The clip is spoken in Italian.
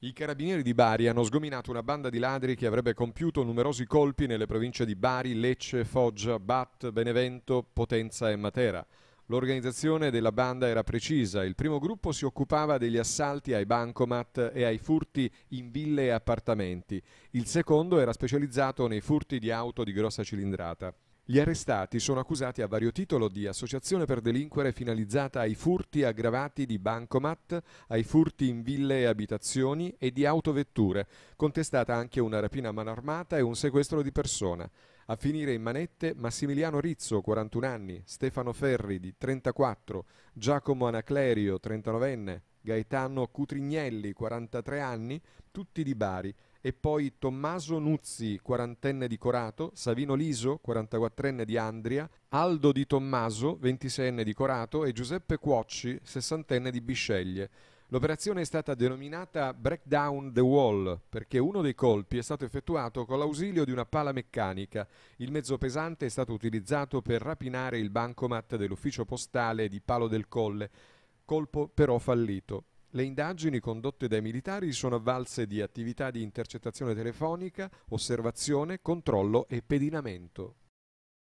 I carabinieri di Bari hanno sgominato una banda di ladri che avrebbe compiuto numerosi colpi nelle province di Bari, Lecce, Foggia, Bat, Benevento, Potenza e Matera. L'organizzazione della banda era precisa. Il primo gruppo si occupava degli assalti ai bancomat e ai furti in ville e appartamenti. Il secondo era specializzato nei furti di auto di grossa cilindrata. Gli arrestati sono accusati a vario titolo di associazione per delinquere finalizzata ai furti aggravati di bancomat, ai furti in ville e abitazioni e di autovetture, contestata anche una rapina a mano armata e un sequestro di persona. A finire in manette Massimiliano Rizzo, 41 anni, Stefano Ferri, di 34, Giacomo Anaclerio, 39enne, Gaetano Cutrignelli, 43 anni, tutti di Bari, e poi Tommaso Nuzzi, quarantenne di Corato, Savino Liso, 44enne di Andria, Aldo Di Tommaso, 26enne di Corato e Giuseppe Cuocci, sessantenne di Bisceglie. L'operazione è stata denominata Breakdown the Wall perché uno dei colpi è stato effettuato con l'ausilio di una pala meccanica. Il mezzo pesante è stato utilizzato per rapinare il bancomat dell'ufficio postale di Palo del Colle, colpo però fallito. Le indagini condotte dai militari sono avvalse di attività di intercettazione telefonica, osservazione, controllo e pedinamento.